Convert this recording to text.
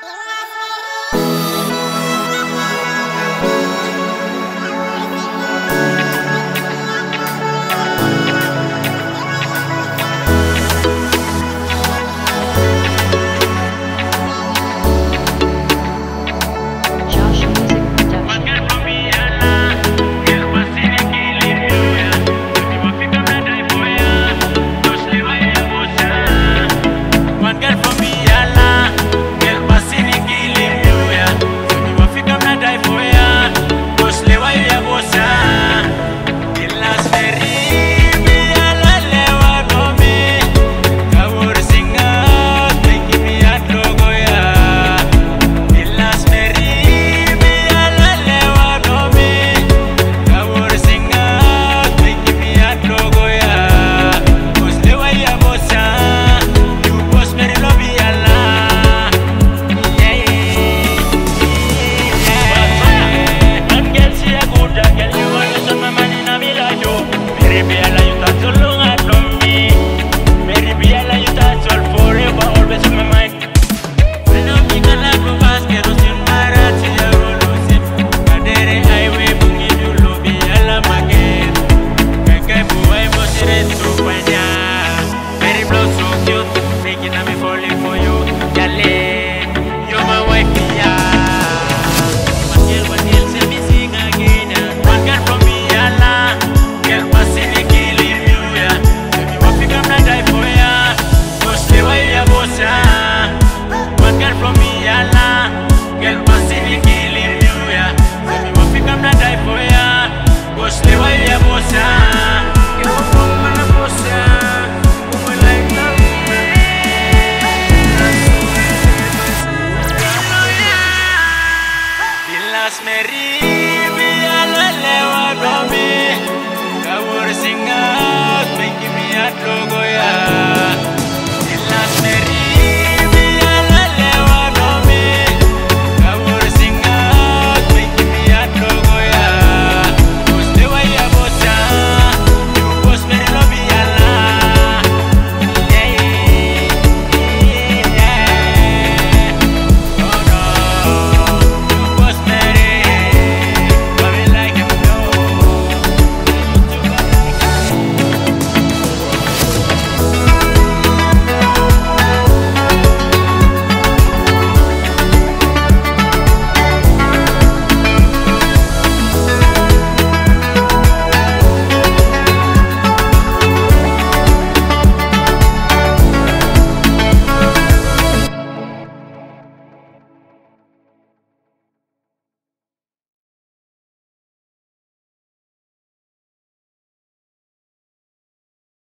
Yeah.